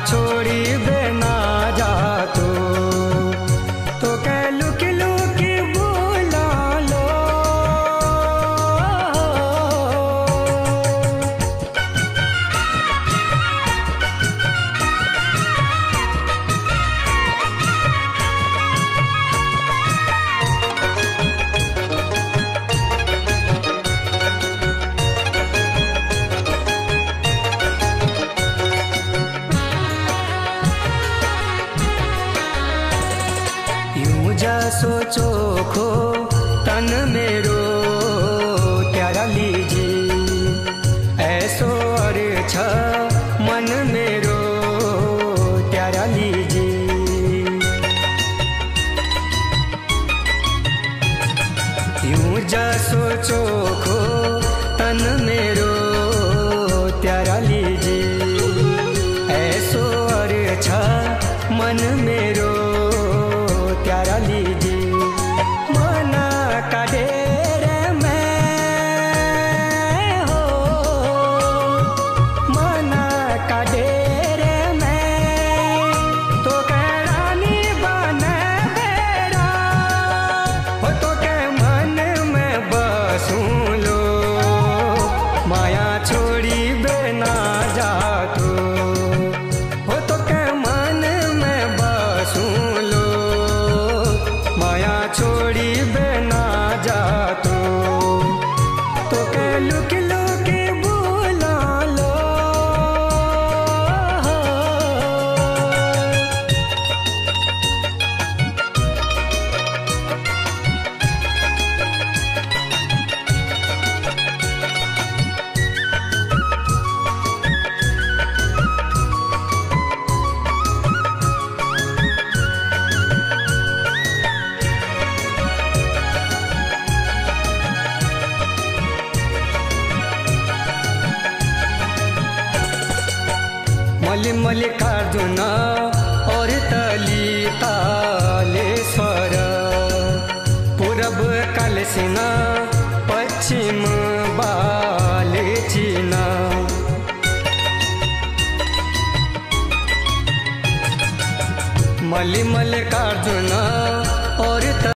my खो तन मेरो त्यारा लीजी ऐसो और छ, मन मेरो त्यारा लीजी यूँ जा सोचो, खो, तन मेरो त्यारा लीजी ऐसो और छ, मन में ಮಲ್ಲಿಕಾರ್ಜುನ और तलीता ले स्वर पूरब कलसिना पश्चिम बाले चीना मलि मल्लिकार्जुना और